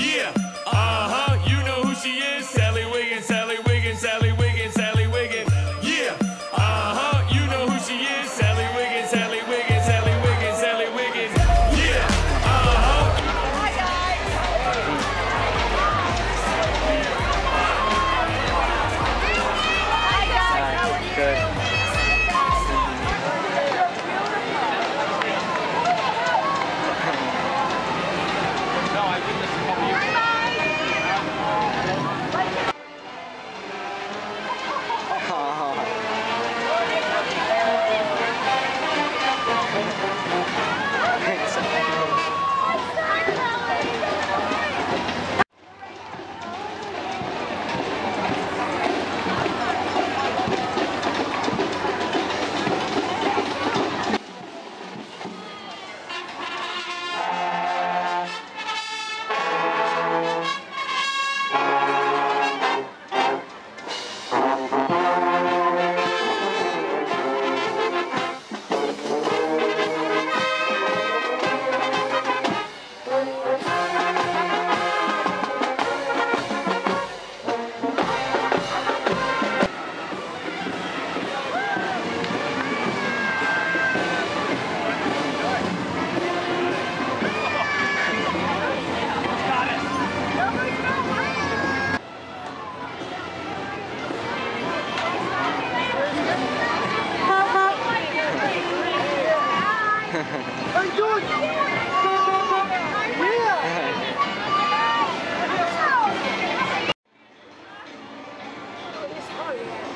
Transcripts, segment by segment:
Yeah, Stop!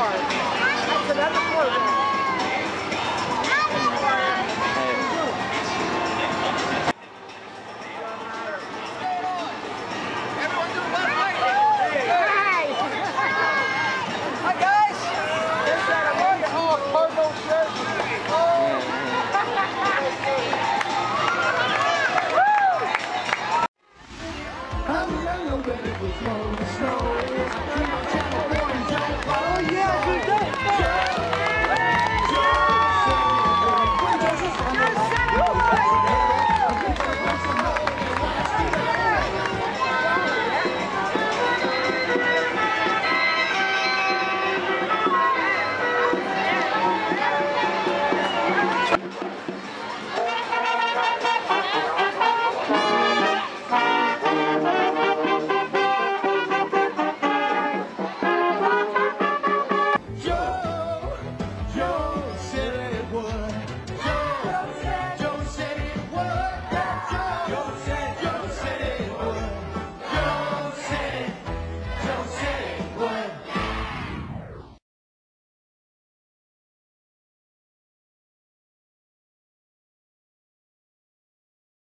part. That's another program.